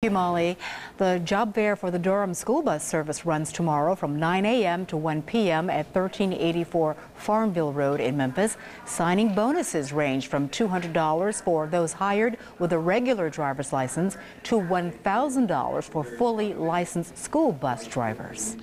Thank you, Molly. The job fair for the Durham school bus service runs tomorrow from 9 a.m. to 1 p.m. at 1384 Farmville Road in Memphis. Signing bonuses range from $200 for those hired with a regular driver's license to $1,000 for fully licensed school bus drivers.